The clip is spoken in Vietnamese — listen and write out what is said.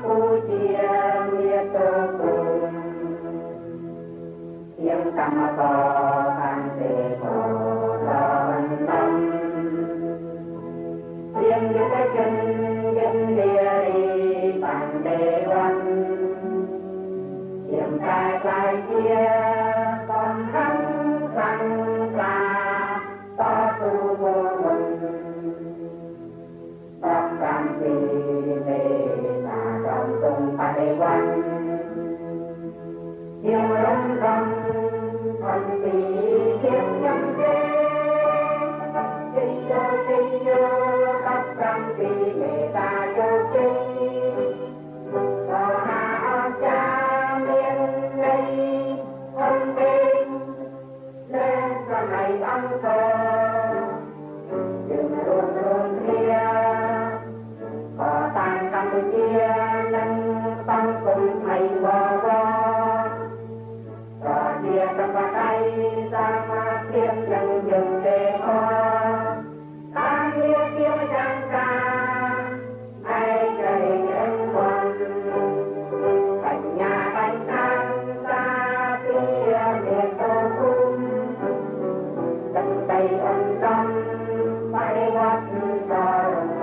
pujian dia tekun yang kama kohan teko lawan yang kita và đề quan yêu đông tâm thần tỷ kiếp nhân thế. Kinh yo kinh yo khắp trăm tỷ mê ta yo kinh tòa hạ cha miên đây. Thân kinh nên giờ này ăn cơm đừng luôn luôn kia có tàn campuchia tay ân tâm mãi mắt ta